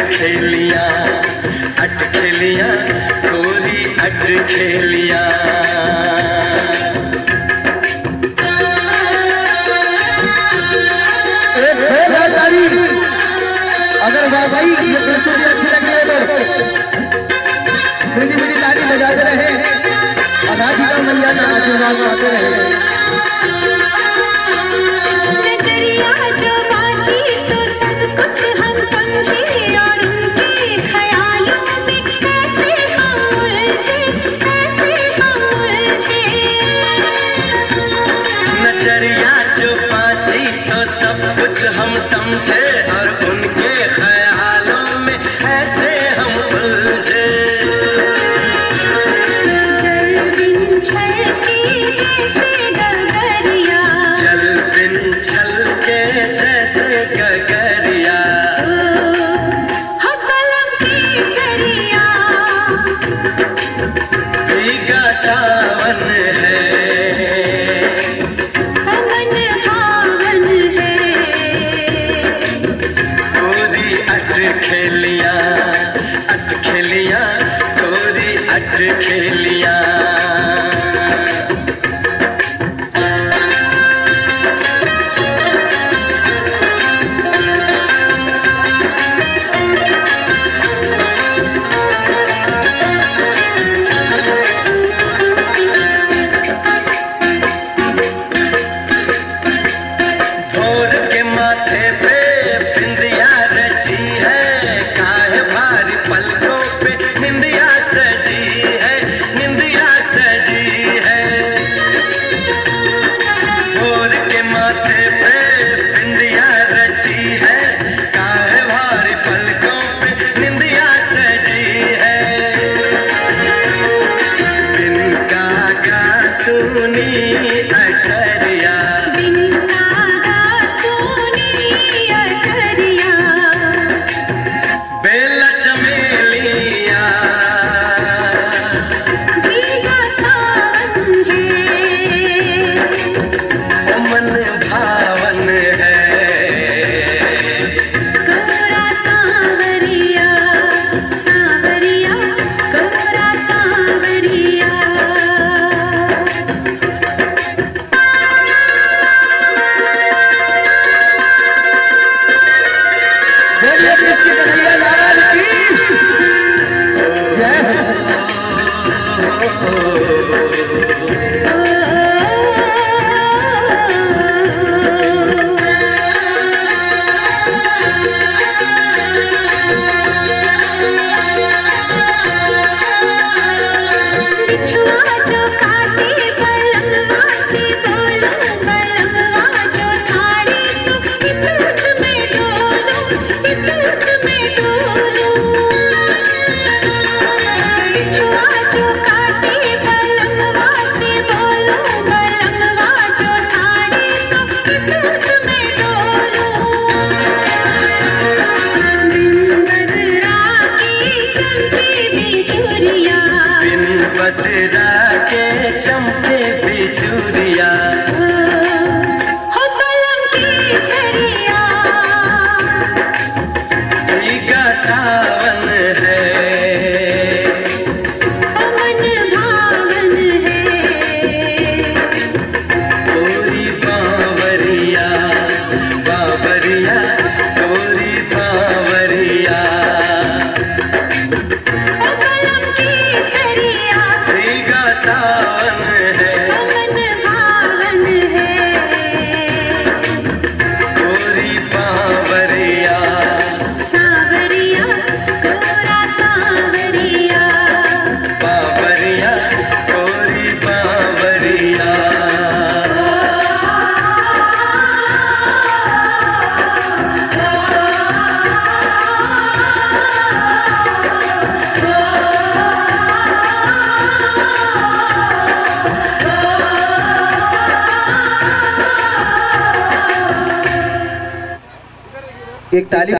अटखेलिया अटखेलिया गोरी अटखेलिया अगर भाई ये प्रस्तुति अच्छी लगी है तो मेरी मेरी तारीफ़ बजाते रहे। अनाथ का मैया का आशीर्वाद पाते रहे। हम समझे কাছে Oh, एक ताली